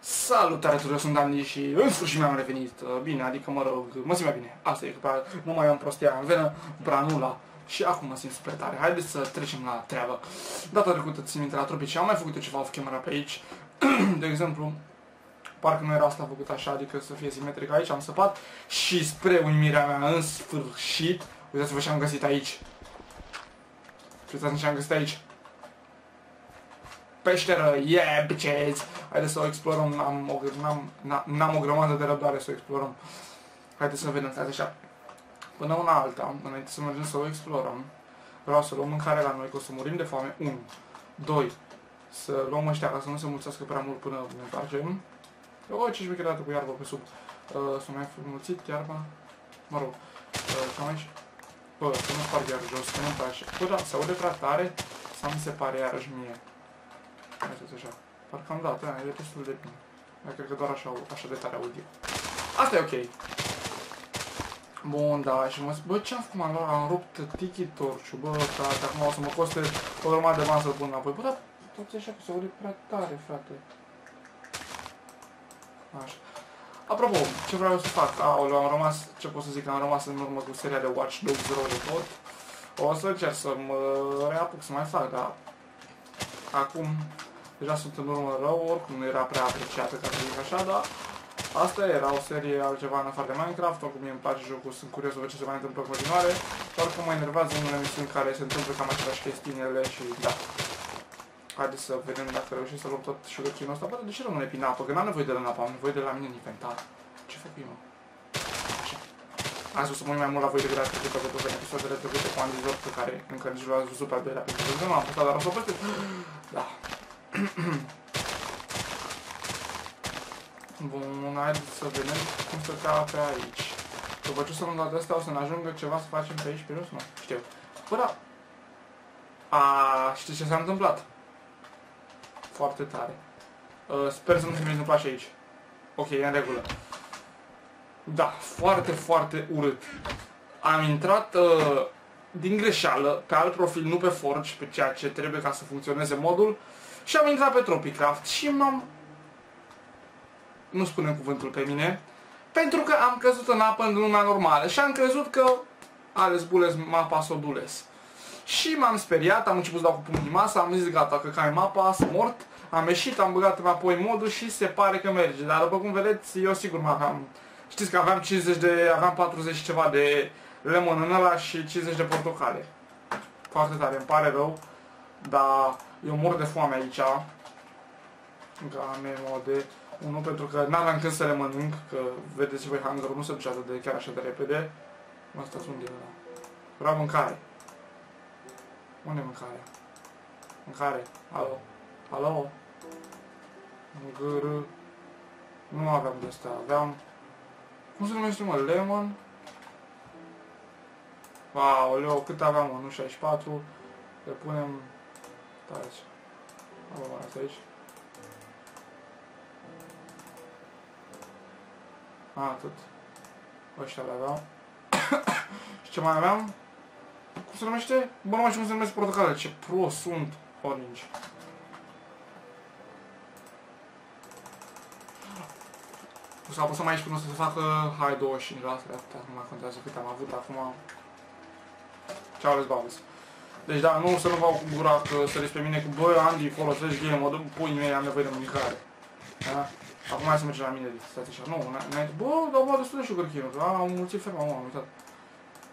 Salutare tuturor, sunt Andy și în sfârșit mi-am revenit. Uh, Bine, adică mă rog, mă simt mai bine. Asta e, că pe- nu mai am prostia în venă, branula. Și acum mă simt super tare. Haideți să trecem la treabă. Data trecută țin minte la tropici am mai făcut eu ceva off camera pe aici. De exemplu, parcă nu era asta făcut așa, adică să fie simetric aici, am săpat și spre uimirea mea în sfârșit, uitați-vă ce am găsit aici. Și uitați ce am găsit aici. Peșteră, yeah, bitches! Haideți să o explorăm, am o, n-am, n-am- n-am o grămadă de răbdare să o explorăm. Haideți să vedem, stați așa. Până una alta, înainte să mergem să o explorăm, vreau să luăm mâncare la noi, că o să murim de foame. 1. 2. Să luăm ăștia ca să nu se mulțească prea mult până ne întoarcem. O, ce șmecher dată cu iarbă pe sub. Uh, să mai mulțit iarba. Mă rog. Uh, cam aici. Bă, să nu sparg iar jos, că nu-mi place. Bă, da, se aude prea tare sau mi se pare iarăși mie? Haideți așa. Parcă am dat, da, e destul de bine. Dar cred că doar așa, așa de tare audio. Asta e ok. Bun, da, și mă zic, bă, ce-am făcut, m-am luat, am rupt tiki torciu, bă, frate, acum o să mă coste o grămadă de bani să-l pun înapoi. Bă, dar tot așa că se aude prea tare, frate. Așa. Apropo, ce vreau să fac? Aoleu, am rămas, ce pot să zic, am rămas în urmă cu seria de Watch Dogs rău de tot. O să încerc să mă reapuc să mai fac, dar acum deja sunt în urmă rău, oricum nu era prea apreciată, ca să zic așa, dar asta era o serie altceva în afară de Minecraft, oricum mie îmi place jocul, sunt curios să văd ce se mai întâmplă în continuare, doar că mă enervează unele emisiuni care se întâmplă cam aceleași chestii în ele și da. Haideți să vedem dacă reușim să luăm tot sugarcane-ul ăsta. Bă, de ce rămâne prin apă? Că n-am nevoie de la apă, am nevoie de la mine în inventar. Ce fac eu, mă? Așa. Am zis să mă uit mai mult la voi decât data trecută, pentru că în episoadele trecute cu Andy Zor, pe care încă nici nu l-ați văzut pe al doilea, pentru că nu am postat, dar o să o postez. Da. Bun, haideți să vedem cum stătea pe aici. După ce o să luăm toate astea, o să ne ajungă ceva să facem pe aici, pe jos? Nu, știu. Bă, da. A, știți ce s-a întâmplat? Foarte tare. Uh, sper să nu se mi întâmpla și aici. Ok, e în regulă. Da, foarte, foarte urât. Am intrat uh, din greșeală pe alt profil, nu pe Forge, pe ceea ce trebuie ca să funcționeze modul, și am intrat pe Tropicraft și m-am... Nu spunem cuvântul pe mine, pentru că am căzut în apă în lumea normală și am crezut că ales bules mapa s-o dules. Și m-am speriat, am început să dau cu pumnii masa, am zis gata, că cai mapa, sunt mort, am ieșit, am băgat înapoi modul și se pare că merge. Dar după cum vedeți, eu sigur mai aveam, știți că aveam 50 de, aveam 40 și ceva de lemon în ăla și 50 de portocale. Foarte tare, îmi pare rău, dar eu mor de foame aici. Game mode 1 pentru că n-aveam când să le mănânc, că vedeți voi hangarul nu se duce atât de chiar așa de repede. Mă stați unde e ăla? Vreau mâncare. Unde e mâncarea? Mâncare. Alo. Alo. Gr. Nu aveam de asta. Aveam... Cum se numește, mă? Lemon? Aoleo, cât aveam, mă? Nu 64. Le punem... Taci. Am asta aici. A, atât. Ăștia le aveam. Și ce mai aveam? Cum se numește? Bă, nu mai știu cum se numesc portocale. Ce pro sunt. Orange. O să apăsăm aici până să se facă hai 25 la astea. Asta nu mai contează cât am avut acum. Ce ales babes. Deci da, nu să nu vă cu gura că să pe mine cu bă, Andy, folosești game mode, pui mei, am nevoie de mâncare. Da? Acum hai să mergem la mine, stați așa. Nu, înainte, bă, dar bă, destul de sugar cane că am mulțit ferma, mă, am uitat.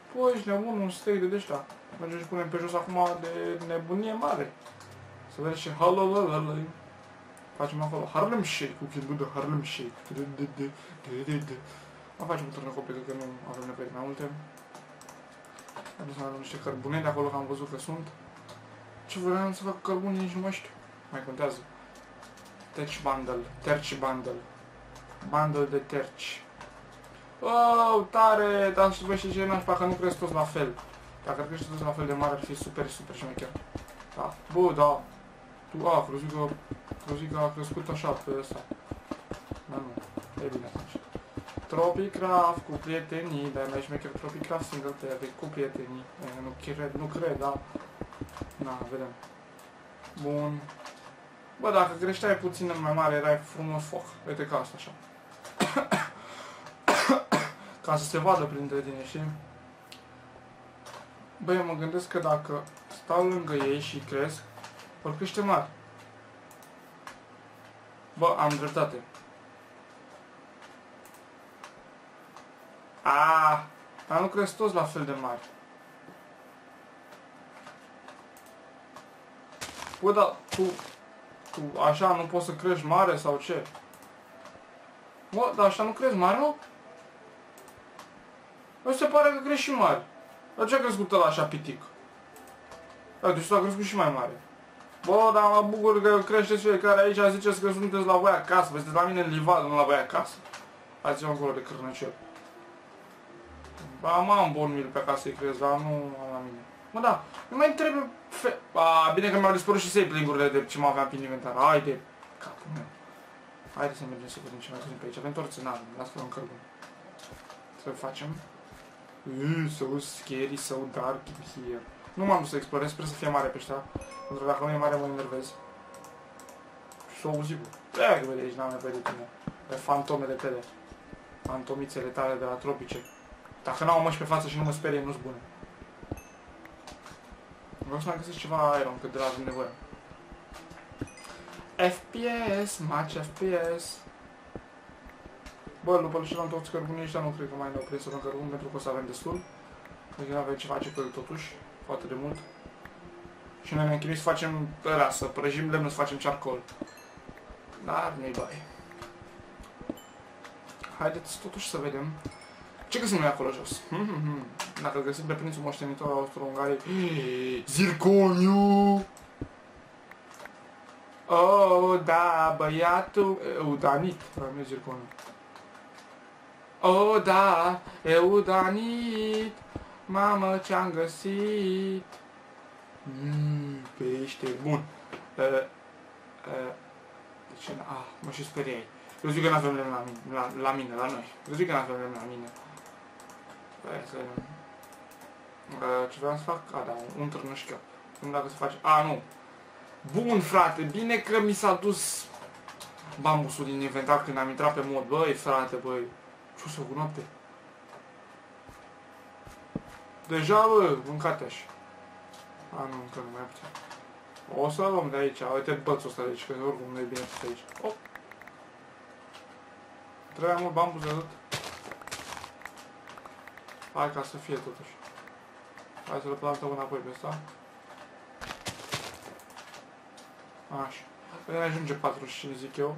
Păi, ești nebun, un steak de deștea. Mergem și punem pe jos acum de nebunie mare. Să vedem ce halalala. Facem acolo Harlem Shake, cu chilul de Harlem Shake. De, de, de, de, de, de. Mai facem un turnăcopie, că nu avem nevoie de mai multe. Haideți să mai luăm niște cărbune de acolo, că am văzut că sunt. Ce vreau să fac cărbune, nici nu mai știu. Mai contează. Terci bundle, terci bundle. Bundle de terci. Oh, tare, dar știu și ce n-aș că nu cresc toți la fel. Dacă ar crește toți la fel de mare, ar fi super, super șmecher. Da, bă, da. Tu, a, crezut că, crezut că a crescut așa pe ăsta. Da, nu. E bine atunci. Tropicraft cu prietenii, dar mai șmecher Tropicraft single player cu prietenii. E, nu cred, nu cred, da. Na, vedem. Bun. Bă, dacă creșteai puțin mai mare, erai frumos foc. Uite ca asta așa. ca să se vadă printre tine, știi? Bă, eu mă gândesc că dacă stau lângă ei și cresc, vor crește mari. Bă, am dreptate. A, dar nu cresc toți la fel de mari. Bă, dar tu, tu așa nu poți să crești mare sau ce? Bă, dar așa nu crezi mare, nu? Nu se pare că crești și mare. Dar ce a crescut ăla așa pitic? Da, deci tu a crescut și mai mare. Bă, dar mă bucur că creșteți fiecare aici, ziceți că sunteți la voi acasă, vă sunteți la mine în livadă, nu la voi acasă. Ați eu acolo de cârnăcel. Ba, am am bun mil pe acasă să-i crezi, dar nu am la mine. Mă, da, nu mai trebuie fe... A, bine că mi-au dispărut și sapling-urile de ce mă aveam pe inventar. Haide, capul meu. Haide să mergem să vedem ce mai găsim pe aici. Avem torțe, n-am, lasă-l în cărbun. Să facem. Uuu, so scary, so dark in here. Nu m-am dus să explorez, sper să fie mare pe ăștia. Pentru că dacă nu e mare, mă enervez. Și s-o auzi, bă. Pleacă, bă, de aici, n-am nevoie de tine. De fantomele tale. Fantomițele tale de la tropice. Dacă n-au măști pe față și nu mă sperie, nu-s bune. Vreau să mai găsesc ceva Iron, că de la avem nevoie. FPS, match FPS. Bă, după ce luăm toți cărbunii ăștia, nu cred că mai ne oprim să luăm cărbun, pentru că o să avem destul. Deci nu avem ce face cu el totuși, foarte de mult. Și noi ne-am chinuit să facem ăla, să prăjim lemnul, să facem charcoal. Dar nu-i bai. Haideți totuși să vedem ce găsim noi acolo jos? Hmm, hmm, hmm. Dacă găsim pe prințul moștenitor al Austro-Ungariei... Zirconiu! Oh, da, băiatul... Eudanit, nu zirconiu. Oh, da, eudanit, mamă ce-am găsit. Mm, pește, bun. Uh, uh, de ce? Ah, mă și speriai. Eu zic că n-avem lemn la mine, la, la mine, la noi. Eu zic că n-avem lemn la mine. Hai să... Uh, ce vreau să fac? A, da, un târnășchiop. Nu dacă se face... A, nu. Bun, frate, bine că mi s-a dus bambusul din inventar când am intrat pe mod. Băi, frate, băi. Ce-o să cu noapte? Deja, bă, mâncate așa. A, nu, încă nu mai puțin. O să luăm de aici. Uite bățul ăsta de aici, că oricum nu e bine să aici. Oh. Trebuie mult bambus de atât. Hai ca să fie totuși. Hai să le plantăm înapoi pe asta. Așa. Păi ne ajunge 45, zic eu.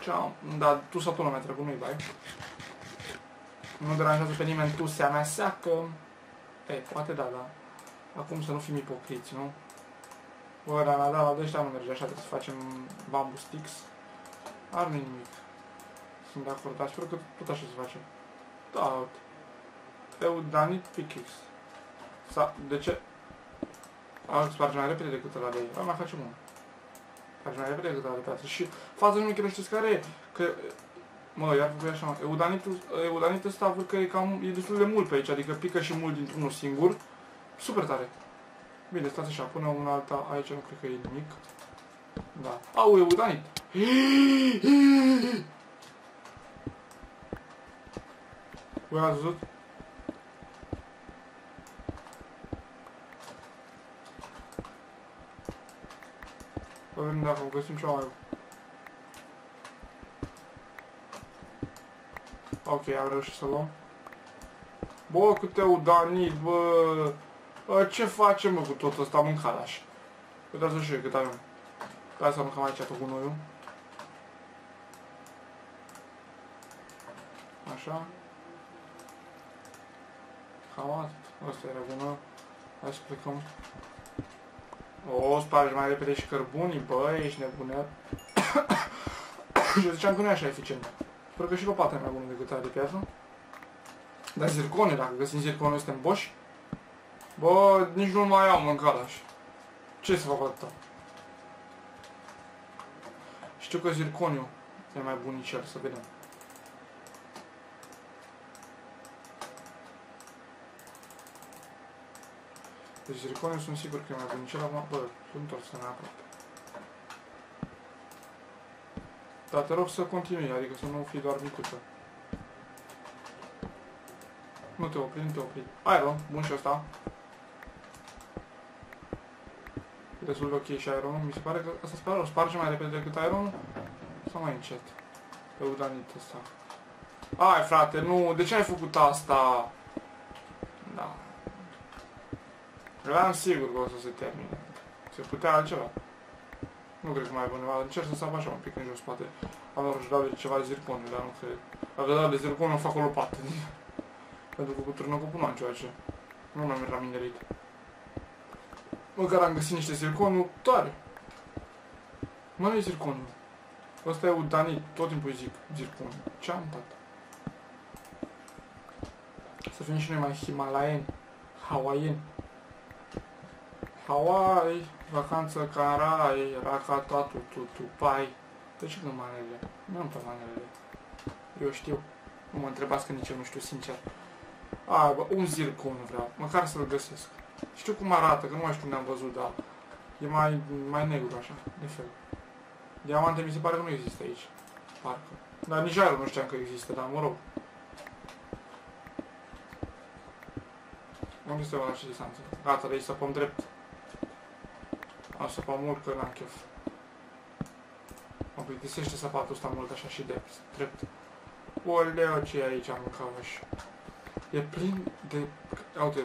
Ceau. Da, tu sau tu nu mi-a trecut, nu-i bai. Nu deranjează pe nimeni tu sea mea seacă. Ei, poate da, da. Acum să nu fim ipocriți, nu? Bă, dar la da, la ăștia nu merge așa, trebuie să facem bamboo sticks. Ar nu nimic. Sunt de acord, dar sper că tot așa se face. Da, uite. Eudanit pickaxe. Sa, de ce? A, sparge mai repede decât ăla de aici. Mai facem unul. Sparge mai repede decât ăla de pe Și fața nu chiar știți care e? Că Mă, iar voi așa, eudanitul, eudanitul ăsta văd că e, cam, e destul de mult pe aici, adică pică și mult dintr-unul singur. Super tare. Bine, stați așa, până una alta, aici nu cred că e nimic. Da. Au, eudanit! Voi ați văzut? Să vedem dacă găsim ceva mai... Ok, am reușit să luăm. Bă, câte udanit, bă! bă ce facem, mă, cu tot ăsta mâncalaș? Uitați-vă și eu cât avem. Hai să mâncăm aici tot gunoiul. Așa. Cam atât. Asta era bună. Hai să plecăm. O, spargi mai repede și cărbunii, băi, ești nebunea. și eu ziceam că nu e așa eficient. Sper că și lopata e mai bună decât aia de piatră. Dar zircone, dacă găsim zircone, suntem boși. Bă, nici nu mai am mâncalaș. Ce să fac atâta? Știu că zirconiu e mai bunicel, să vedem. Deci zirconiu sunt sigur că e mai bun. Celălalt, bă, sunt întors să ne aproape. Dar te rog să continui, adică să nu fii doar micuță. Nu te opri, nu te opri. Iron, bun și ăsta. Destul de ok și Iron. Mi se pare că ăsta sparge, sparge mai repede decât Iron sau mai încet. Pe udanit ăsta. Ai frate, nu, de ce ai făcut asta? Da. Eram sigur că o să se termine. Se putea altceva. Nu cred că mai e bună. Încerc să sap așa un pic în jos, poate am și dau de ceva zircon, dar nu cred. Dacă dau de zircon, o fac o lopată. Pentru că cu turnă cu punan ceea ce. Nu mi-am era minerit. Măcar am găsit niște zirconuri tare. Mă, nu e zirconul. Ăsta e udanit, tot timpul îi zic zircon. Ce am, tată? Să fim și noi mai himalaeni, hawaieni. Hawaii, vacanță ca în rai, racata tu tu tu pai. De ce nu manele? Nu am pe manele. Eu știu. Nu mă întrebați că nici eu nu știu sincer. A, bă, un zircon vreau, măcar să-l găsesc. Știu cum arată, că nu mai știu când am văzut, dar e mai, mai negru așa, de fel. Diamante mi se pare că nu există aici, parcă. Dar nici aerul nu știam că există, dar mă rog. Unde este la ce distanță? Gata, de aici săpăm drept. Am săpat mult că n-am chef. Mă plictisește sapatul ăsta mult așa și drept. drept. Oleu, ce e aici am mâncat și... E plin de... Uite,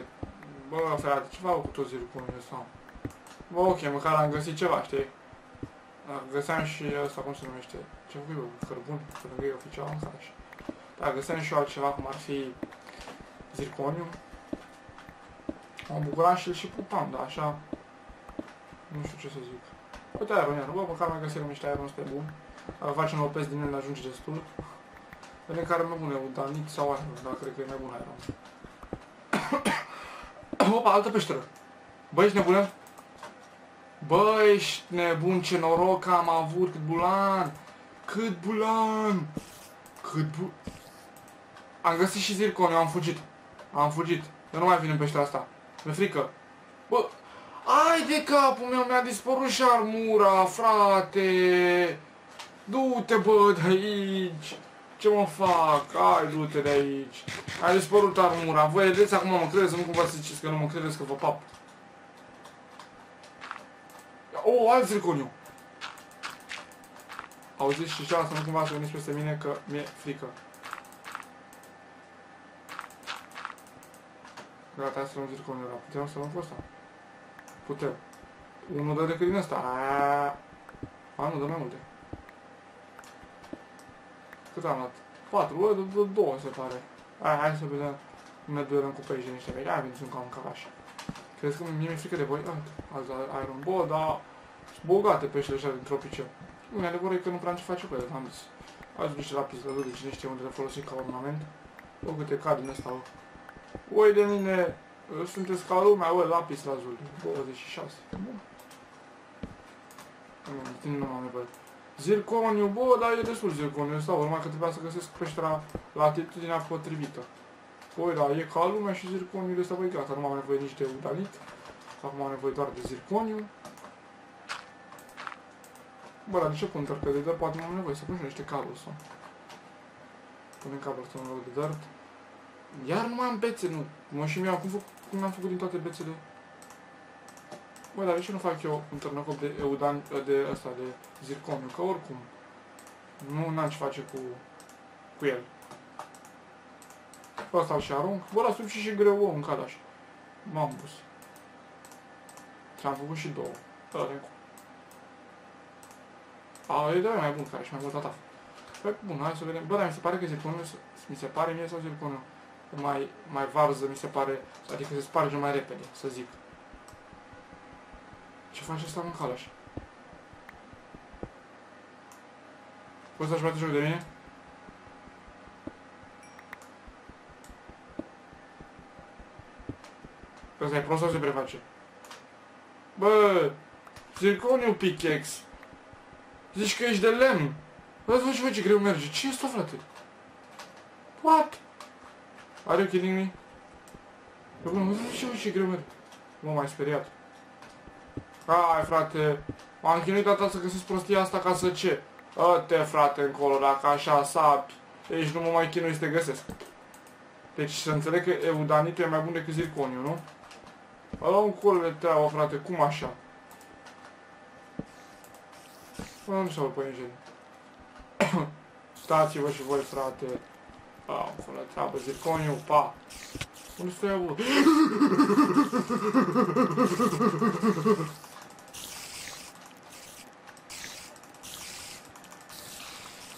bă, frate, ceva cu tot zirconul ăsta. Bă, ok, măcar am găsit ceva, știi? Găseam și ăsta, cum se numește? Ce făcut eu? Cărbun? Că lângă e oficial în și... Da, găseam și eu altceva, cum ar fi zirconiu. Mă bucuram și îl și pupam, dar așa... Nu știu ce să zic. Uite aia, Iron, bă, măcar mai găsim niște Iron pe bun. Dacă facem o pes din el, ne ajunge destul. Vedem care e mai bună, Udanit sau Iron, dar cred că e mai bună Iron. Opa, altă peșteră. Bă, ești nebun? Bă, ești nebun, ce noroc am avut, cât bulan! Cât bulan! Cât bu... Am găsit și zircon, eu am fugit. Am fugit. Eu nu mai vin în peștera asta. Mi-e frică. Bă, ai de capul meu, mi-a dispărut și armura, frate! Du-te, bă, de aici! Ce mă fac? Ai, du-te de aici. A dispărut armura. Voi vedeți acum mă credeți, nu cumva să ziceți că nu mă credeți că vă pap. O, oh, alt zirconiu. Auziți și așa, să nu cumva să veniți peste mine că mi-e frică. Gata, hai să luăm zirconiul ăla. Putem să luăm cu ăsta? Putem. Unul dă decât din ăsta. A, nu, dă mai multe. Cât am luat? 4, bă, de, două se pare. Hai, hai să vedem. Ne duelăm cu pești niște vechi. Hai, veniți un ca un calaș. Crezi că mie mi-e frică de voi? Uite, alți Iron. Bă, dar sunt bogate peștele ăștia din tropice. Unii adevărul e că nu prea am ce face cu ele, am zis. Ați niște lapis de cine știe unde le folosim ca ornament. Bă, câte cad din ăsta, bă. Oi de mine, sunteți ca lumea, bă, lapis lazuli. 26. Bun. Nu, nu am nevoie. Zirconiu, bă, dar e destul zirconiu ăsta, urma că trebuia să găsesc peștera la atitudinea potrivită. Păi, da, e ca lumea și zirconiul ăsta, băi, gata, nu am nevoie nici de udalit. Acum am nevoie doar de zirconiu. Bă, dar de ce pun că de dirt? Poate nu am nevoie să pun și niște cabluri sau. Punem cabluri în loc de dirt. Iar nu mai am bețe, nu. Mă și mi-am, cum, cum am făcut din toate bețele? Bă, dar de ce nu fac eu un târnăcop de eudan, de ăsta, de zirconiu? Că oricum, nu am ce face cu, cu el. Asta și arunc. Bă, la sub și și greu în cadaș. M-am pus. Și am făcut și două. Ăla de A, e de mai bun care și mai mult ataf. Păi, bun, hai să vedem. Bă, dar mi se pare că zirconul, mi se pare mie sau zirconul mai, mai varză, mi se pare, adică se sparge mai repede, să zic. Ce face asta în calaș? Poți să-și bate joc de mine? Ăsta e prost sau se preface? Bă, zirconiu pickaxe. Zici că ești de lemn. Bă, vă ce ce greu merge. Ce e asta, frate? What? Are you kidding me? Bă, bă, vă ce ce greu merge. mă mai speriat. Hai, frate, m-am chinuit atât să găsesc prostia asta ca să ce? Ă-te, frate, încolo, dacă așa sapi, deci nu mă mai chinui să te găsesc. Deci să înțeleg că eudanitul e mai bun decât zirconiu, nu? Ăla un col de treabă, frate, cum așa? Bă, nu s-au păienjeni. Stați-vă și voi, frate. A, fără treabă, zirconiu, pa. Unde stai, bă?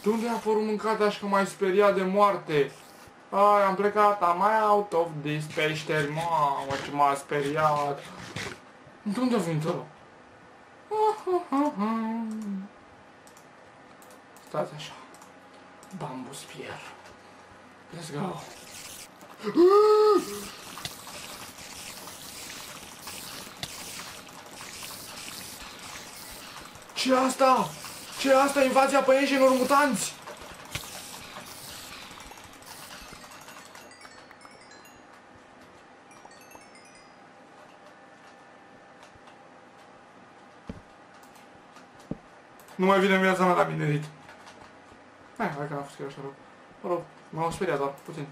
De unde a apărut mâncat așa că m-ai speriat de moarte? Ai, am plecat, am mai out of this peșteri, mamă, ce m-a speriat. De unde a venit ăla? Stați așa. Bambus fier. Let's go. ce asta? ce asta? Invazia păieșenilor mutanți! Nu mai vine în viața mea la minerit. Hai, hai că n-a fost chiar așa rău. Mă rog, m-am speriat doar, puțin.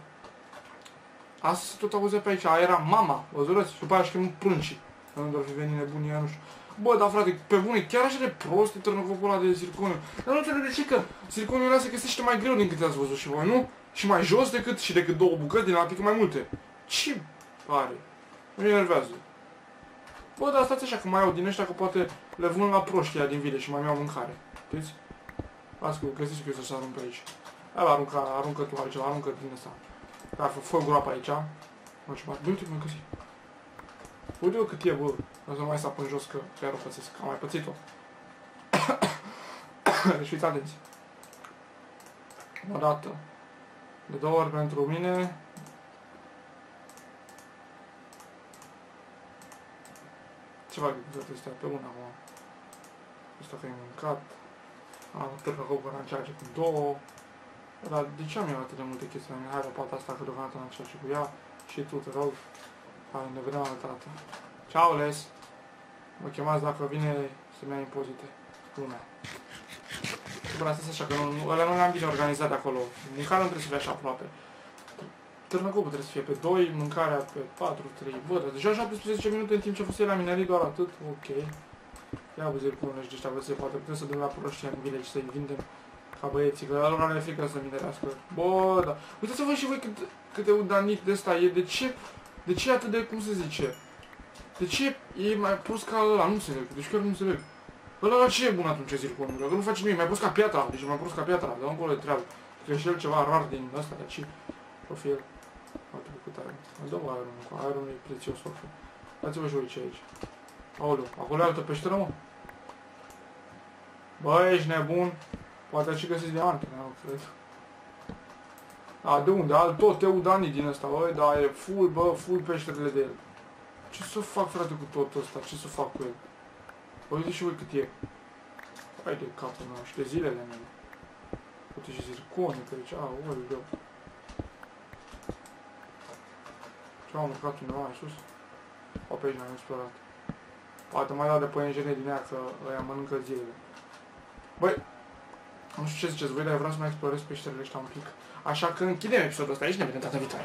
Asta se tot auzea pe aici, aia era mama, văzurați? Și după aia și prunci. Nu doar fi venit nebunii, nu știu. Bă, dar frate, pe bune, chiar așa de prost e târnăcopul ăla de zirconiu. Dar nu înțeleg de ce, că zirconiul ăla se găsește mai greu din câte ați văzut și voi, nu? Și mai jos decât și decât două bucăți din aplică mai multe. Ce pare? Nu enervează. Bă, dar stați așa, că mai au din ăștia că poate le vând la proștia din vile și mai iau mâncare. Știți? Las că găsiți că eu să arunc pe aici. Hai, aruncă, aruncă tu altceva, aruncă din ăsta. Dar fă groapa aici. Nu știu, bă, uite cum găsi. Uite eu cât e, bă. O să mai sap în jos că chiar o pățesc. Am mai pățit-o. deci fiți atenți. O dată. De două ori pentru mine. Ce fac cu toate astea? Pe una acum. Asta că e mâncat. Am tot acolo până încearce cu două. Dar de ce am eu atât de multe chestii? Hai la pata asta că deocamdată am încearce cu ea. Și tu, te rog. Hai, ne vedem altă dată. Ciao, Les! Mă chemați dacă vine să-mi ia impozite. Lumea. Bun, asta așa, că nu, ăla nu le-am bine organizate acolo. Mâncarea nu trebuie să fie așa aproape. Târnăcopul trebuie să fie pe 2, mâncarea pe 4, 3. Bă, dar deja 17 minute în timp ce a fost el la minerit, doar atât. Ok. Ia vă zic cum și ăștia, vă se poate putem să dăm la proștia în village să-i vindem ca băieții, că lor are frică să minerească. Bă, da. Uitați-vă și voi cât, cât de udanit de ăsta e. De ce, de ce atât de, cum se zice, de ce e mai pus ca ăla? Nu înțeleg. Deci chiar nu înțeleg. Ăla la ce e bun atunci zirconul? Că nu face nimic, mai pus ca piatra. Deci mai pus ca piatra. Dar încolo de treabă. Cred și el ceva rar din ăsta, de ce? Profil. Uite cât are. Mai dau aerul, cu aerul e prețios oricum. Dați-vă și voi ce aici. Aoleu, acolo e altă peșteră, mă? Bă, ești nebun? Poate aici găsiți diamante, nu cred. A, de unde? Al tot eudanii din ăsta, băi, da, e full, bă, full peșterile de el. Ce să fac, frate, cu tot ăsta? Ce să fac cu el? Păi uite și voi cât e. Hai de capul meu și de zilele mele. Uite și zirconi pe aici. A, oi, greu. Ce am mâncat undeva mai sus? O, pe aici n-am explorat. Poate mai dau de păienjene din ea, că ăia mănâncă zilele. Băi, nu știu ce ziceți voi, dar vreau să mai explorez peșterele ăștia un pic. Așa că închidem episodul ăsta aici, ne vedem data viitoare.